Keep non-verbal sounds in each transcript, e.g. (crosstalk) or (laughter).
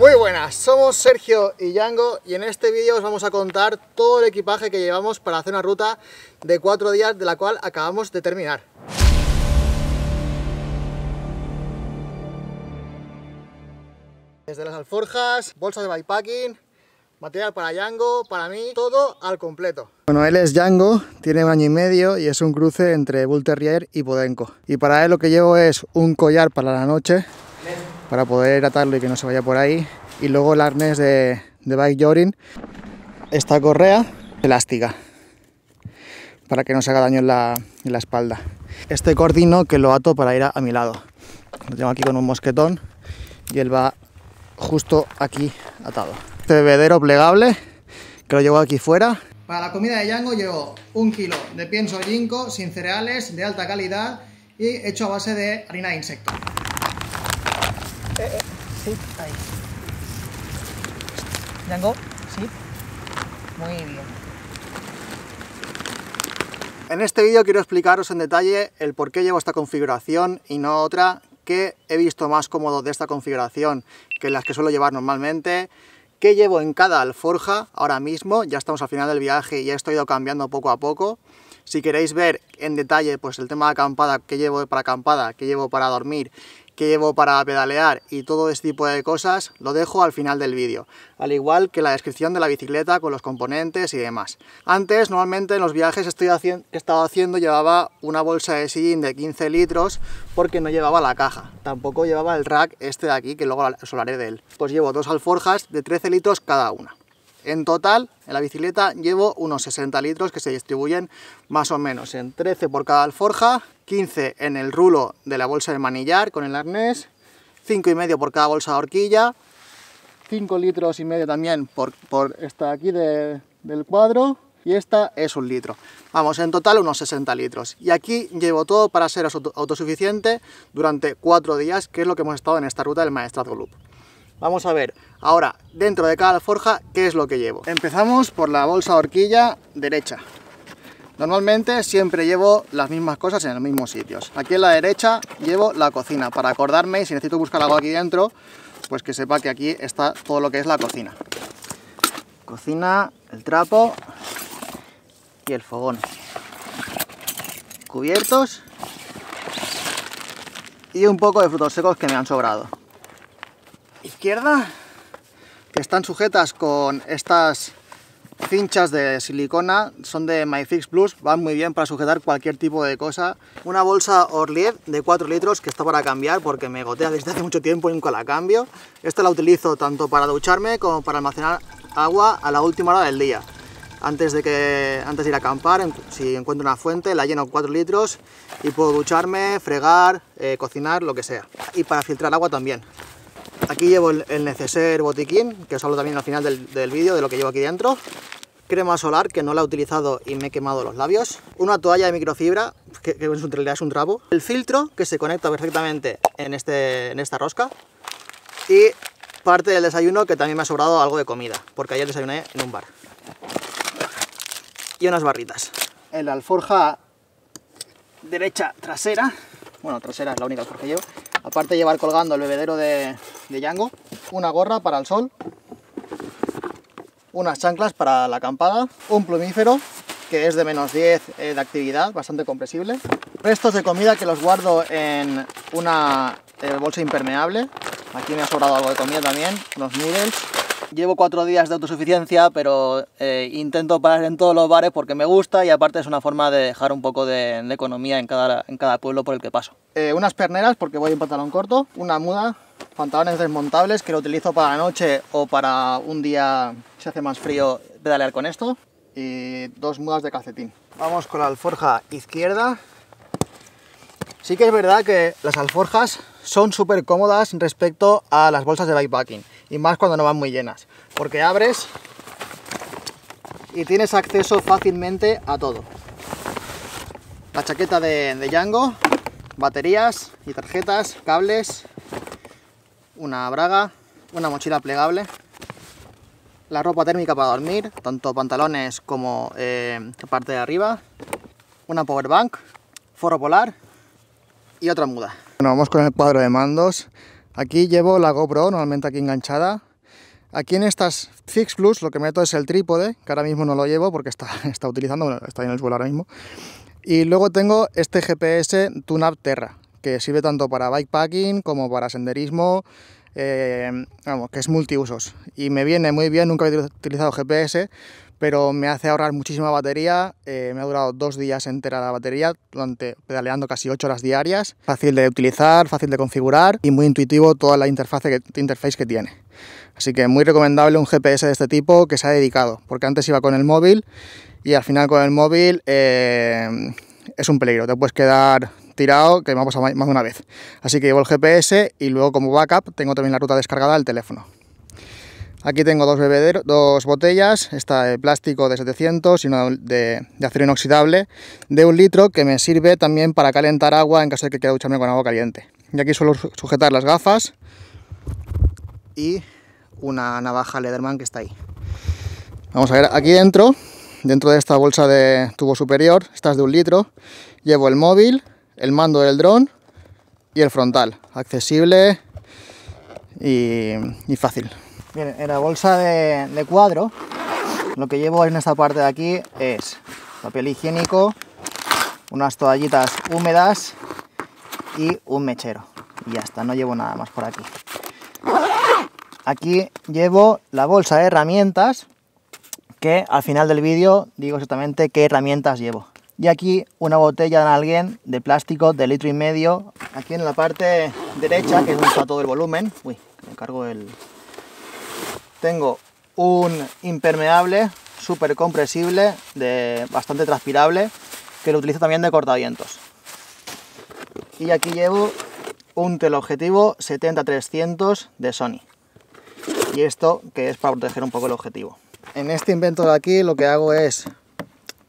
Muy buenas, somos Sergio y Yango y en este vídeo os vamos a contar todo el equipaje que llevamos para hacer una ruta de cuatro días de la cual acabamos de terminar. Desde las alforjas, bolsas de bikepacking, material para Yango, para mí, todo al completo. Bueno, él es Yango, tiene un año y medio y es un cruce entre Bull Terrier y Podenco. Y para él lo que llevo es un collar para la noche, para poder atarlo y que no se vaya por ahí. Y luego el arnés de, bike joring, esta correa elástica, para que no se haga daño en la, espalda. Este cordino que lo ato para ir a, mi lado. Lo tengo aquí con un mosquetón y él va justo aquí atado. Este bebedero plegable que lo llevo aquí fuera. Para la comida de Yango llevo un kilo de pienso ginkgo sin cereales de alta calidad y hecho a base de harina de insecto. Eh, eh, sí, ahí. Django, sí. Muy bien. En este vídeo quiero explicaros en detalle el por qué llevo esta configuración y no otra, que he visto más cómodo de esta configuración que las que suelo llevar normalmente, qué llevo en cada alforja ahora mismo, ya estamos al final del viaje y esto ha ido cambiando poco a poco. Si queréis ver en detalle pues el tema de acampada, qué llevo para acampada, qué llevo para dormir que llevo para pedalear y todo este tipo de cosas lo dejo al final del vídeo, al igual que la descripción de la bicicleta con los componentes y demás. Antes, normalmente en los viajes estoy que he estado haciendo llevaba una bolsa de sillín de 15 litros porque no llevaba la caja, tampoco llevaba el rack este de aquí que luego os hablaré de él. Pues llevo dos alforjas de 13 litros cada una. En total, en la bicicleta llevo unos 60 litros que se distribuyen más o menos en 13 por cada alforja 15 en el rulo de la bolsa de manillar con el arnés, 5 y medio por cada bolsa de horquilla, 5 litros y medio también por, por esta de aquí del cuadro y esta es un litro. Vamos, en total unos 60 litros. Y aquí llevo todo para ser autosuficiente durante 4 días, que es lo que hemos estado en esta ruta del Maestrazgo Loop. Vamos a ver ahora dentro de cada forja qué es lo que llevo. Empezamos por la bolsa horquilla derecha. Normalmente siempre llevo las mismas cosas en los mismos sitios. Aquí en la derecha llevo la cocina, para acordarme y si necesito buscar algo aquí dentro, pues que sepa que aquí está todo lo que es la cocina. Cocina, el trapo y el fogón. Cubiertos y un poco de frutos secos que me han sobrado. Izquierda, que están sujetas con estas cinchas de silicona, son de MyFix Plus, van muy bien para sujetar cualquier tipo de cosa. Una bolsa Orliev de 4 litros que está para cambiar porque me gotea desde hace mucho tiempo y nunca la cambio. Esta la utilizo tanto para ducharme como para almacenar agua a la última hora del día. Antes de, que, antes de ir a acampar, si encuentro una fuente, la lleno 4 litros y puedo ducharme, fregar, eh, cocinar, lo que sea. Y para filtrar agua también. Aquí llevo el, neceser botiquín, que os hablo también al final del, del vídeo de lo que llevo aquí dentro. Crema solar, que no la he utilizado y me he quemado los labios. Una toalla de microfibra, que, en realidad es un trapo. El filtro, que se conecta perfectamente en, este, en esta rosca. Y parte del desayuno, que también me ha sobrado algo de comida, porque ayer desayuné en un bar. Y unas barritas. En la alforja derecha trasera, bueno, trasera es la única alforja que llevo, aparte de llevar colgando el bebedero de, de Django, una gorra para el sol, unas chanclas para la acampada, un plumífero que es de menos 10 eh, de actividad, bastante compresible, restos de comida que los guardo en una eh, bolsa impermeable, aquí me ha sobrado algo de comida también, unos noodles, Llevo cuatro días de autosuficiencia, pero eh, intento parar en todos los bares porque me gusta y aparte es una forma de dejar un poco de, economía en cada, en cada pueblo por el que paso. unas perneras porque voy en pantalón corto, una muda pantalones desmontables que lo utilizo para la noche o para un día si hace más frío pedalear con esto y dos mudas de calcetín. Vamos con la alforja izquierda. Sí que es verdad que las alforjas son súper cómodas respecto a las bolsas de bikepacking y más cuando no van muy llenas porque abres y tienes acceso fácilmente a todo. La chaqueta de, Django, baterías y tarjetas, cables, una braga, una mochila plegable, la ropa térmica para dormir, tanto pantalones como eh, parte de arriba, una power bank, forro polar y otra muda. Bueno, vamos con el cuadro de mandos. Aquí llevo la GoPro, normalmente aquí enganchada, Aquí en estas Fix Plus lo que meto es el trípode, que ahora mismo no lo llevo porque está, (laughs) está utilizando, está en el suelo ahora mismo. Y luego tengo este GPS TuneUp Terra, que sirve tanto para bikepacking como para senderismo, eh, vamos, que es multiusos. Y me viene muy bien, nunca he utilizado GPS, pero me hace ahorrar muchísima batería. Eh, me ha durado dos días entera la batería, durante pedaleando casi 8 horas diarias. Fácil de utilizar, fácil de configurar y muy intuitivo toda la interfaz que, interface que tiene. Así que muy recomendable un GPS de este tipo que se ha dedicado, porque antes iba con el móvil y al final con el móvil eh, es un peligro, te puedes quedar tirado, que me ha pasado más de una vez. Así que llevo el GPS y luego como backup tengo también la ruta descargada del teléfono. Aquí tengo dos bebederos, dos botellas, esta de plástico de 700 y una de, acero inoxidable de un litro que me sirve también para calentar agua en caso de que quiera ducharme con agua caliente. Y aquí suelo sujetar las gafas y una navaja Lederman que está ahí. Vamos a ver, aquí dentro, dentro de esta bolsa de tubo superior, esta es de un litro, llevo el móvil, el mando del dron y el frontal, accesible y, fácil. Bien, en la bolsa de, de cuadro, lo que llevo en esta parte de aquí es papel higiénico, unas toallitas húmedas y un mechero. Y ya está, no llevo nada más por aquí. Aquí llevo la bolsa de herramientas, que al final del vídeo digo exactamente qué herramientas llevo. Y aquí una botella de alguien de plástico de litro y medio. Aquí en la parte derecha, que es donde está todo el volumen. Uy, me cargo el... Tengo un impermeable súper compresible, de bastante transpirable, que lo utilizo también de cortavientos. Y aquí llevo un teleobjetivo 70-300 de Sony y esto que es para proteger un poco el objetivo. En este invento de aquí lo que hago es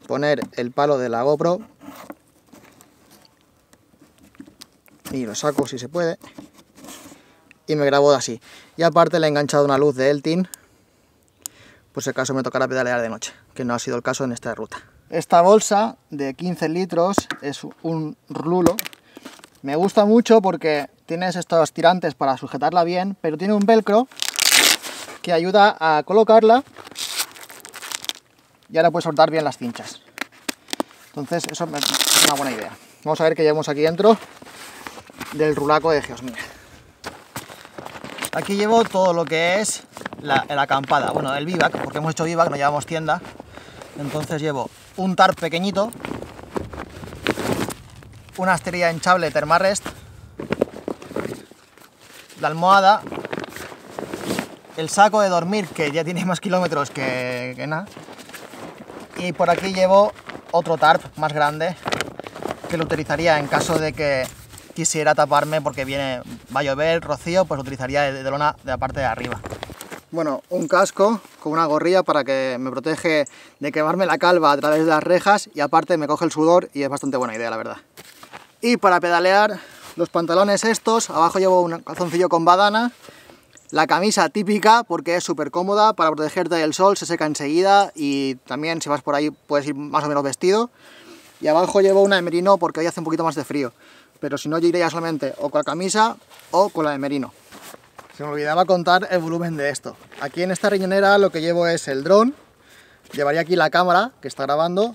poner el palo de la GoPro y lo saco si se puede y me grabo así. Y aparte le he enganchado una luz de Eltin por si acaso me tocará pedalear de noche, que no ha sido el caso en esta ruta. Esta bolsa de 15 litros es un rulo. Me gusta mucho porque tienes estos tirantes para sujetarla bien, pero tiene un velcro que ayuda a colocarla y ahora puedes soltar bien las cinchas. Entonces eso es una buena idea. Vamos a ver qué llevamos aquí dentro del rulaco de Geosmina. Aquí llevo todo lo que es la, acampada, bueno, el vivac, porque hemos hecho vivac, no llevamos tienda. Entonces llevo un tarp pequeñito, una esterilla hinchable Thermarest, la almohada el saco de dormir, que ya tiene más kilómetros que, nada. Y por aquí llevo otro tarp más grande, que lo utilizaría en caso de que quisiera taparme porque viene, va a llover, rocío, pues utilizaría de, lona de la parte de arriba. Bueno, un casco con una gorrilla para que me protege de quemarme la calva a través de las rejas y aparte me coge el sudor y es bastante buena idea, la verdad. Y para pedalear, los pantalones estos, abajo llevo un calzoncillo con badana la camisa típica porque es súper cómoda para protegerte del sol, se seca enseguida y también si vas por ahí puedes ir más o menos vestido. Y abajo llevo una de merino porque hoy hace un poquito más de frío. Pero si no, yo iría solamente o con la camisa o con la de merino. Se me olvidaba contar el volumen de esto. Aquí en esta riñonera lo que llevo es el dron. Llevaría aquí la cámara que está grabando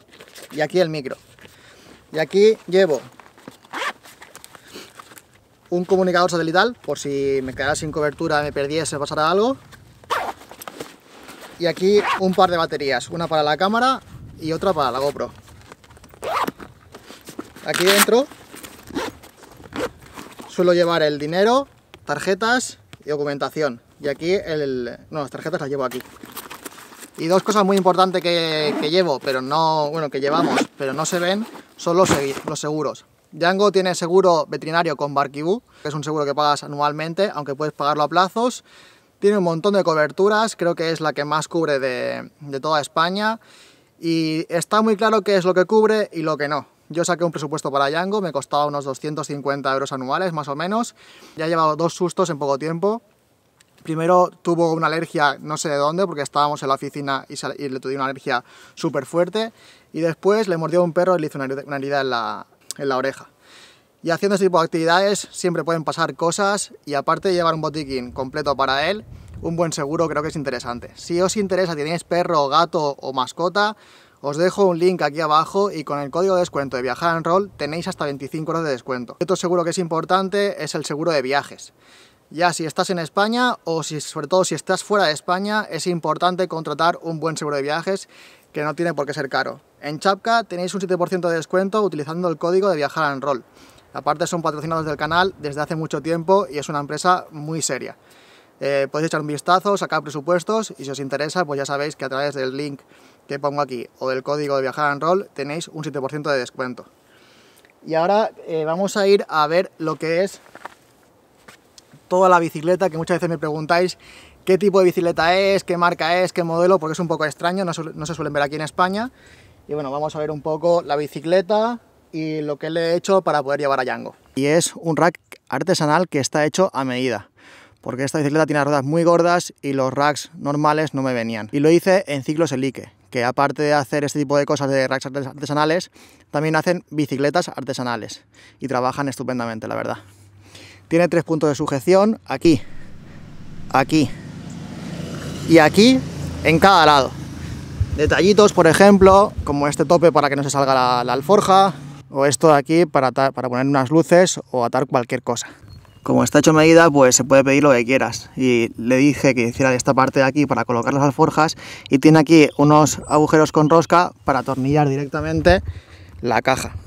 y aquí el micro. Y aquí llevo un comunicador satelital por si me quedara sin cobertura, me perdiese, pasara algo. Y aquí un par de baterías, una para la cámara y otra para la GoPro. Aquí dentro suelo llevar el dinero, tarjetas y documentación. Y aquí el, no, las tarjetas las llevo aquí. Y dos cosas muy importantes que, llevo, pero no, bueno, que llevamos, pero no se ven, son los, los seguros. Django tiene seguro veterinario con Barkibú, que es un seguro que pagas anualmente, aunque puedes pagarlo a plazos. Tiene un montón de coberturas, creo que es la que más cubre de, toda España. Y está muy claro qué es lo que cubre y lo que no. Yo saqué un presupuesto para Django, me costaba unos 250 euros anuales más o menos. Ya he llevado dos sustos en poco tiempo. Primero tuvo una alergia, no sé de dónde, porque estábamos en la oficina y, le tuve una alergia súper fuerte. Y después le mordió un perro y le hizo una herida en la, oreja. Y haciendo este tipo de actividades siempre pueden pasar cosas y aparte de llevar un botiquín completo para él, un buen seguro creo que es interesante. Si os interesa, tenéis perro, gato o mascota, os dejo un link aquí abajo y con el código de descuento de Viajar en Roll tenéis hasta 25 euros de descuento. Otro seguro que es importante es el seguro de viajes. Ya si estás en España o si, sobre todo si estás fuera de España, es importante contratar un buen seguro de viajes que no tiene por qué ser caro. En Chapka tenéis un 7% de descuento utilizando el código de Viajar en Roll. Aparte son patrocinados del canal desde hace mucho tiempo y es una empresa muy seria. Eh, podéis echar un vistazo, sacar presupuestos y si os interesa, pues ya sabéis que a través del link que pongo aquí o del código de Viajar en Roll tenéis un 7% de descuento. Y ahora eh, vamos a ir a ver lo que es toda la bicicleta, que muchas veces me preguntáis qué tipo de bicicleta es, qué marca es, qué modelo, porque es un poco extraño, no, se suelen ver aquí en España. Y bueno, vamos a ver un poco la bicicleta y lo que le he hecho para poder llevar a Yango. Y es un rack artesanal que está hecho a medida porque esta bicicleta tiene ruedas muy gordas y los racks normales no me venían. Y lo hice en Ciclos Elique, que aparte de hacer este tipo de cosas de racks artesanales, también hacen bicicletas artesanales y trabajan estupendamente, la verdad. Tiene tres puntos de sujeción, aquí, aquí y aquí, en cada lado. Detallitos, por ejemplo, como este tope para que no se salga la, alforja, o esto de aquí para, para poner unas luces o atar cualquier cosa. Como está hecho medida, pues se puede pedir lo que quieras. Y le dije que hiciera esta parte de aquí para colocar las alforjas y tiene aquí unos agujeros con rosca para atornillar directamente la caja.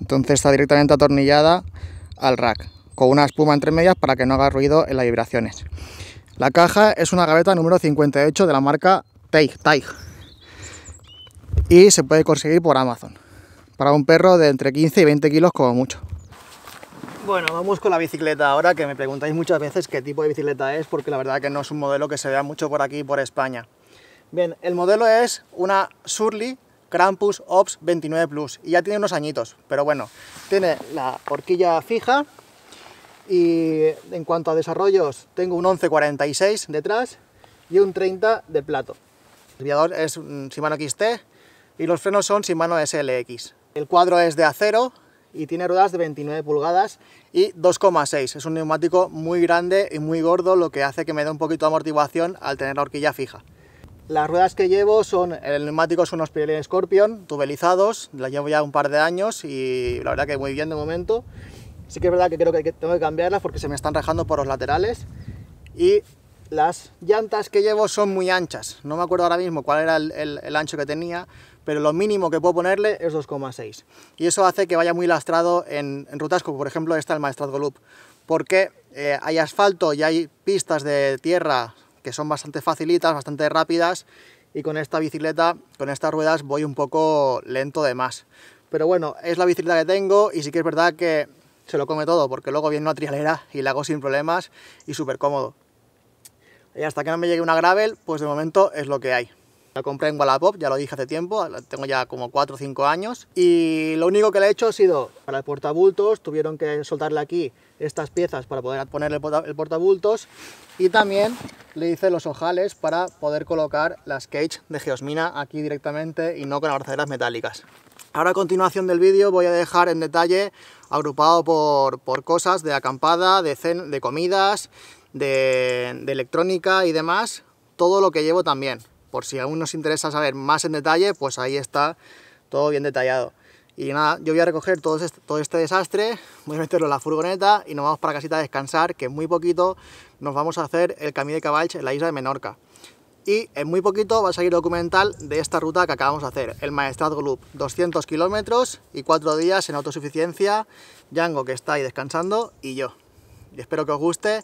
Entonces está directamente atornillada al rack con una espuma entre medias para que no haga ruido en las vibraciones. La caja es una gaveta número 58 de la marca Taig, y se puede conseguir por Amazon para un perro de entre 15 y 20 kilos como mucho. Bueno, vamos con la bicicleta ahora, que me preguntáis muchas veces qué tipo de bicicleta es, porque la verdad que no es un modelo que se vea mucho por aquí, por España. Bien, el modelo es una Surly Krampus Ops 29 Plus, y ya tiene unos añitos, pero bueno, tiene la horquilla fija, y en cuanto a desarrollos, tengo un 1146 detrás y un 30 de plato. El guiador es un Shimano XT y los frenos son Shimano SLX. El cuadro es de acero y tiene ruedas de 29 pulgadas y 2,6. Es un neumático muy grande y muy gordo, lo que hace que me dé un poquito de amortiguación al tener la horquilla fija. Las ruedas que llevo son, el neumático son unos Pirelli Scorpion, tubelizados, las llevo ya un par de años y la verdad que muy bien de momento. Sí que es verdad que creo que tengo que cambiarlas porque se me están rajando por los laterales. Y las llantas que llevo son muy anchas. No me acuerdo ahora mismo cuál era el, ancho que tenía, pero lo mínimo que puedo ponerle es 2,6. Y eso hace que vaya muy lastrado en, rutas como por ejemplo esta, el Maestrazgo Loop. Porque eh, hay asfalto y hay pistas de tierra que son bastante facilitas, bastante rápidas. Y con esta bicicleta, con estas ruedas, voy un poco lento de más. Pero bueno, es la bicicleta que tengo y sí que es verdad que se lo come todo, porque luego viene una trialera y la hago sin problemas y súper cómodo. Y hasta que no me llegue una gravel, pues de momento es lo que hay. La compré en Wallapop, ya lo dije hace tiempo, tengo ya como 4 o 5 años. Y lo único que le he hecho ha sido para el portabultos, tuvieron que soltarle aquí estas piezas para poder poner el portabultos. Y también le hice los ojales para poder colocar las cage de geosmina aquí directamente y no con abrazaderas metálicas. Ahora a continuación del vídeo voy a dejar en detalle agrupado por, cosas de acampada, de, de comidas, de, electrónica y demás, todo lo que llevo también. Por si aún nos interesa saber más en detalle, pues ahí está todo bien detallado. Y nada, yo voy a recoger todo este, este desastre, voy a meterlo en la furgoneta y nos vamos para casita a descansar, que muy poquito nos vamos a hacer el Camino de Cabalch en la isla de Menorca y en muy poquito va a salir documental de esta ruta que acabamos de hacer, el Maestrazgo Loop, 200 kilómetros y 4 días en autosuficiencia, Django que está ahí descansando y yo. Y espero que os guste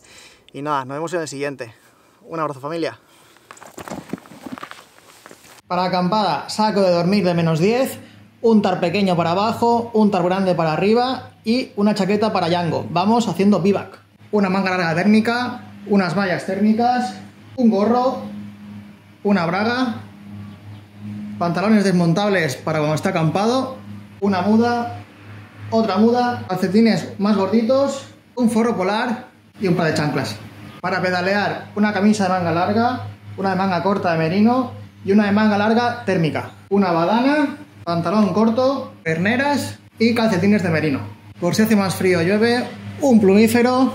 y nada, nos vemos en el siguiente. Un abrazo familia. Para acampada, saco de dormir de menos 10, un tar pequeño para abajo, un tar grande para arriba y una chaqueta para Django. Vamos haciendo vivac. Una manga larga térmica, unas mallas térmicas, un gorro una braga, pantalones desmontables para cuando está acampado, una muda, otra muda, calcetines más gorditos, un forro polar y un par de chanclas. Para pedalear, una camisa de manga larga, una de manga corta de merino y una de manga larga térmica. Una badana, pantalón corto, perneras y calcetines de merino. Por si hace más frío o llueve, un plumífero,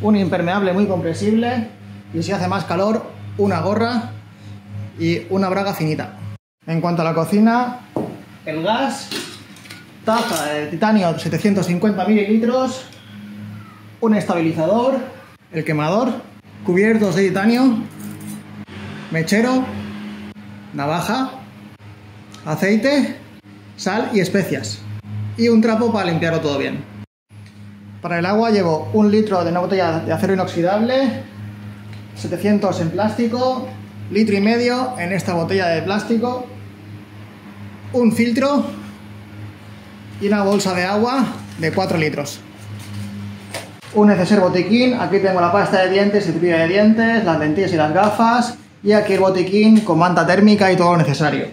un impermeable muy compresible y si hace más calor, una gorra y una braga finita. En cuanto a la cocina, el gas, taza de titanio 750 mililitros, un estabilizador, el quemador, cubiertos de titanio, mechero, navaja, aceite, sal y especias. Y un trapo para limpiarlo todo bien. Para el agua llevo un litro de una botella de acero inoxidable, 700 en plástico, litro y medio en esta botella de plástico, un filtro y una bolsa de agua de 4 litros. Un neceser botiquín, aquí tengo la pasta de dientes, el cepillo de dientes, las lentillas y las gafas y aquí el botiquín con manta térmica y todo lo necesario.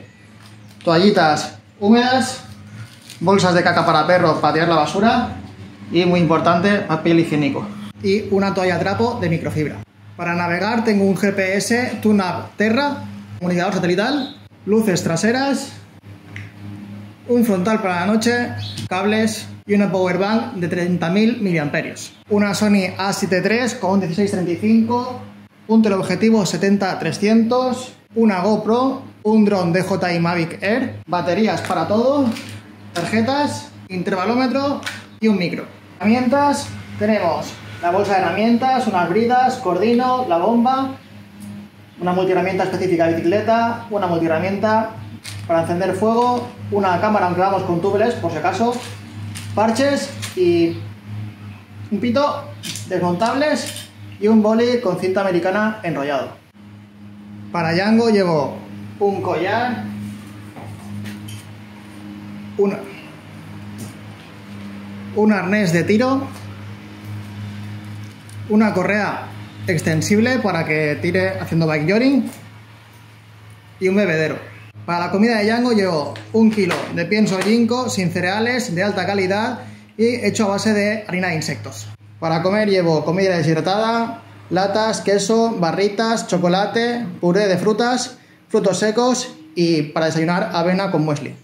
Toallitas húmedas, bolsas de caca para perros para tirar la basura y muy importante, papel higiénico. Y una toalla trapo de microfibra. Para navegar tengo un GPS TuneUp Terra, comunicador satelital, luces traseras, un frontal para la noche, cables y una power bank de 30.000 mAh. Una Sony A7 III con un 1635, un teleobjetivo 70-300, una GoPro, un dron DJI Mavic Air, baterías para todo, tarjetas, intervalómetro y un micro. Herramientas, tenemos la bolsa de herramientas, unas bridas, cordino, la bomba, una multiherramienta específica de bicicleta, una multiherramienta para encender fuego, una cámara aunque vamos con túbeles por si acaso, parches y un pito desmontables y un boli con cinta americana enrollado. Para Django llevo un collar, un, un arnés de tiro, una correa extensible para que tire haciendo bike jogging y un bebedero. Para la comida de Django llevo un kilo de pienso ginkgo sin cereales de alta calidad y hecho a base de harina de insectos. Para comer llevo comida deshidratada, latas, queso, barritas, chocolate, puré de frutas, frutos secos y para desayunar avena con muesli.